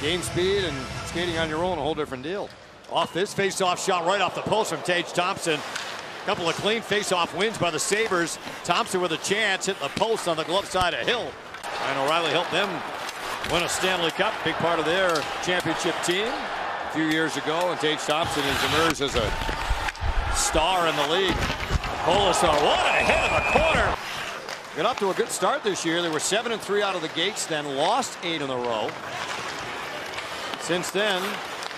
Game speed and skating on your own, a whole different deal. Off this face-off shot right off the post from Tage Thompson. Couple of clean face-off wins by the Sabres. Thompson with a chance, hit the post on the glove side of Hill. And O'Reilly helped them win a Stanley Cup, big part of their championship team a few years ago. And Tage Thompson has emerged as a star in the league. Kolesar, uh, what a hit in the corner. Got off to a good start this year. They were 7 and 3 out of the gates, then lost 8 in a row. Since then,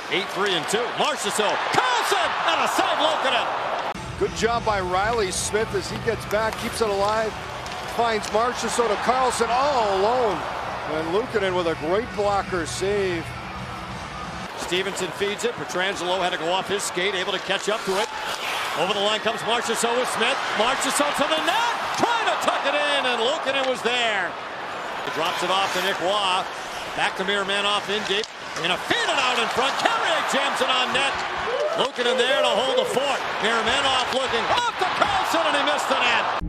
8-3 and 2. Marchessault, Karlsson, and a side Luukkonen. Good job by Reilly Smith as he gets back, keeps it alive, finds Marchessault to Karlsson all alone. And Luukkonen with a great blocker save. Stephenson feeds it. Pietrangelo had to go off his skate, able to catch up to it. Over the line comes Marchessault with Smith. Marchessault to the net, trying to tuck it in, and Luukkonen was there. He drops it off to Nick Waugh. Back to Miromanov in deep. And a feed it out in front. Carrier jams it on net. Looking in there to hold the fort. Miromanov looking off to Karlsson and he missed the net.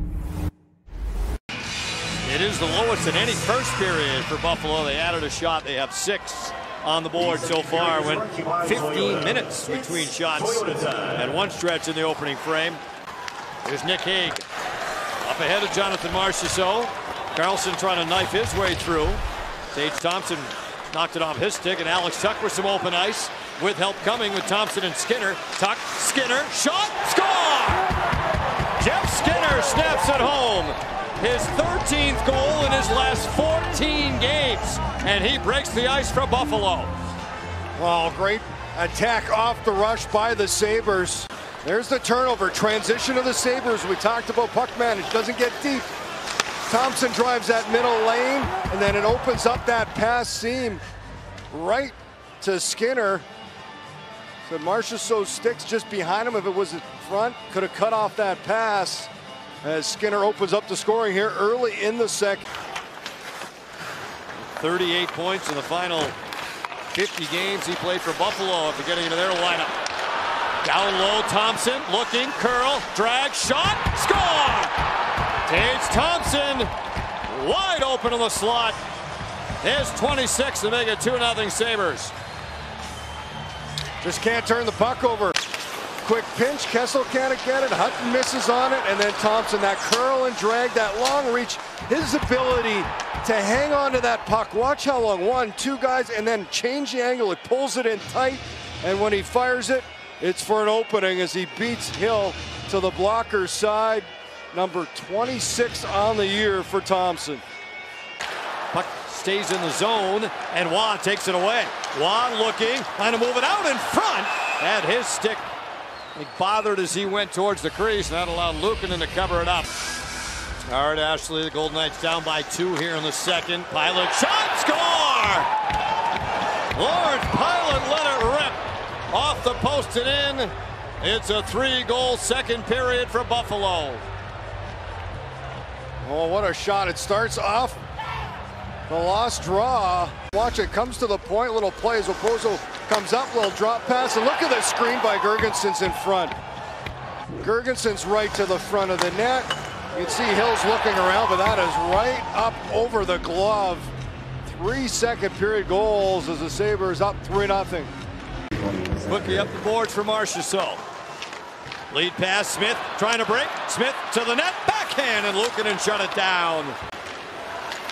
It is the lowest in any first period for Buffalo. They added a shot. They have six on the board so far. Went 15 minutes between shots and one stretch in the opening frame. Here's Nick Hague. Up ahead of Jonathan Marchessault. Karlsson trying to knife his way through. Tage Thompson knocked it off his stick, and Alex Tuch with some open ice with help coming with Thompson and Skinner. Tuch, Skinner, shot, score! Jeff Skinner snaps it home. His 13th goal in his last 14 games, and he breaks the ice for Buffalo. Well, great attack off the rush by the Sabres. There's the turnover. Transition of the Sabres. We talked about puck manage. Doesn't get deep. Thompson drives that middle lane, and then it opens up that pass seam right to Skinner. So Marchessault sticks just behind him. If it was in front, could have cut off that pass. As Skinner opens up the scoring here early in the second. 38 points in the final 50 games he played for Buffalo after getting into their lineup. Down low, Thompson looking, curl, drag, shot, score! Tage Thompson wide open in the slot. His 26 to make it 2-0 Sabres. Just can't turn the puck over. Quick pinch, Kessel can't get it, Hutton misses on it, and then Thompson, that curl and drag, that long reach, his ability to hang on to that puck. Watch how long, one, two guys, and then change the angle, it pulls it in tight, and when he fires it, it's for an opening as he beats Hill to the blocker's side. Number 26 on the year for Thompson. Puck stays in the zone, and Waugh takes it away. Waugh looking, trying to move it out in front, and his stick he bothered as he went towards the crease, and that allowed Luukkonen to cover it up. All right, Ashley, the Golden Knights down by two here in the second. Pilut shot, score! Lawrence Pilut let it rip off the post and in. It's a three-goal second period for Buffalo. Oh, what a shot. It starts off the lost draw. Watch it, comes to the point, little play as Okposo comes up, little drop pass, and look at the screen by Girgensons in front. Girgensons right to the front of the net. You can see Hills looking around, but that is right up over the glove. Three second period goals as the Sabres up 3-0. Quickly up the boards for Marchessault. Lead pass, Smith trying to break. Smith to the net, backhand, and Luukkonen shut it down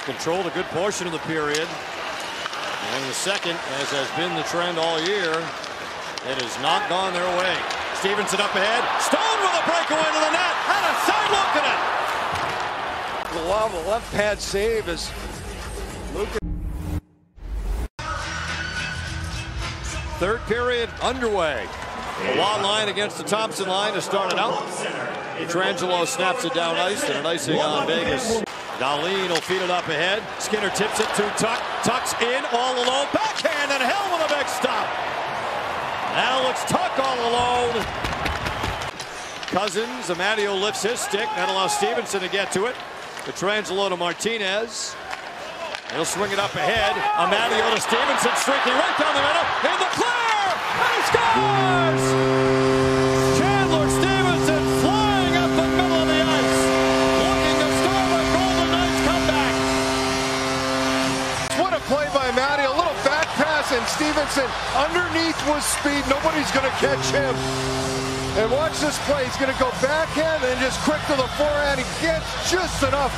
controlled a good portion of the period. And the second, as has been the trend all year, it has not gone their way. Stephenson up ahead. Stone with a breakaway to the net. And a side look at it. Glove, a left pad save is Luke. Third period underway. The Waugh line against the Thompson line to start it out. Pietrangelo snaps it down ice and an icing on Vegas. Dahlin will feed it up ahead. Skinner tips it to Tuch. Tuch's in all alone. Backhand and Hill with a big stop. Alex Tuch all alone. Cozens, Amadio lifts his stick. That allows Stephenson to get to it. Pietrangelo to Martinez. He'll swing it up ahead. Amadio to Stephenson, streaking right down the middle. In the clear! And he scores! Listen, Stephenson underneath with speed. Nobody's going to catch him. And watch this play. He's going to go backhand and just quick to the forehand. He gets just enough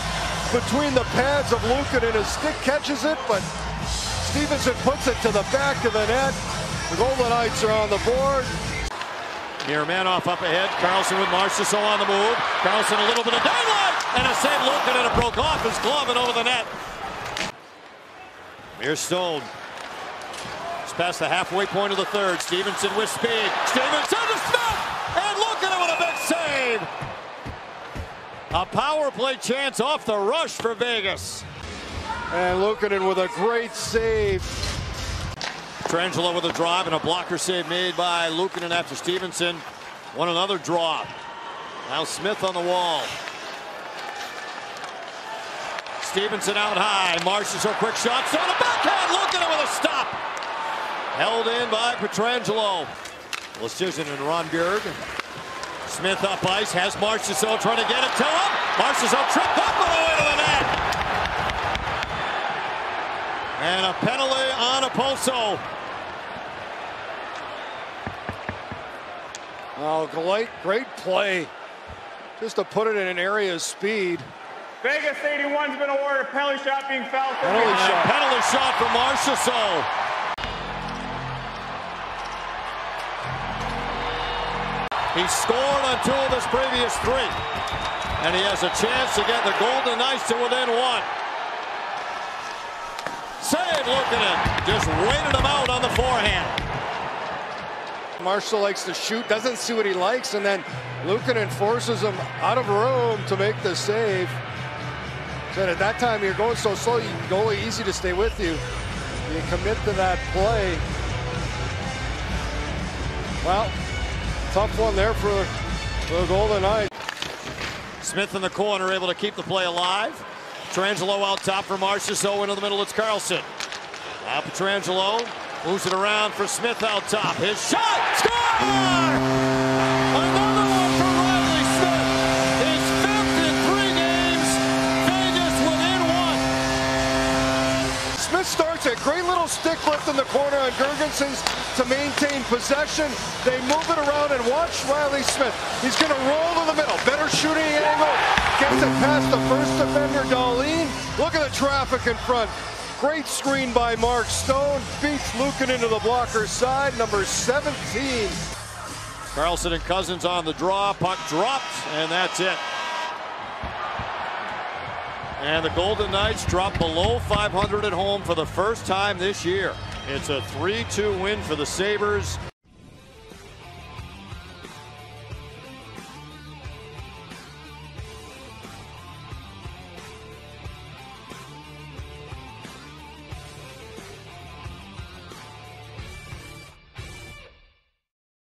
between the pads of Lukin and his stick catches it, but Stephenson puts it to the back of the net. The Golden Knights are on the board. Miromanov up ahead. Karlsson with Marchessault on the move. Karlsson a little bit of daylight and a save Lukin and it broke off his glove and over the net. Here's Stone. It's past the halfway point of the third. Stephenson with speed. Stephenson to Smith and Lukin with a big save. A power play chance off the rush for Vegas. And Luukkonen with a great save. Pietrangelo with a drive and a blocker save made by Lukin and after Stephenson. Won another draw. Now Smith on the wall. Stephenson out high. Marchessault quick shots on a backhand. Luukkonen with a stop. Held in by Pietrangelo. Lestusin and Ron Bjerg. Smith up ice. Has Marchessault trying to get it to him. Marchessault tripped up and away to the net. And a penalty on Okposo. Oh, great, great play. Just to put it in an area of speed. Vegas 81's been awarded a penalty shot being fouled. for Penalty Vegas. shot. Penalty shot for Marchessault. He scored on two of his previous three. And he has a chance to get the Golden Knights to within one. Save looking at Just waited him out on the forehand. Marshall likes to shoot, doesn't see what he likes, and then Luukkonen forces him out of room to make the save. Said at that time you're going so slow, you goalie easy to stay with you. You commit to that play. Well, tough one there for, the Golden Knights. Smith in the corner able to keep the play alive. Pietrangelo out top for Marchessault into the middle. It's Karlsson. Now Pietrangelo moves it around for Smith out top. His shot! Score! Another one for Reilly Smith. His fifth in three games. Vegas within one. Smith starts a great little stick lift in the corner on Girgensons to maintain possession. They move it around and watch Reilly Smith. He's going to roll to the middle. Better shooting angle. Gets it past the first defender, Dahlin. Look at the traffic in front. Great screen by Mark Stone. Beats Lukin into the blocker's side. Number 17. Karlsson and Cozens on the draw. Puck dropped, and that's it. And the Golden Knights drop below 500 at home for the first time this year. It's a 3-2 win for the Sabres.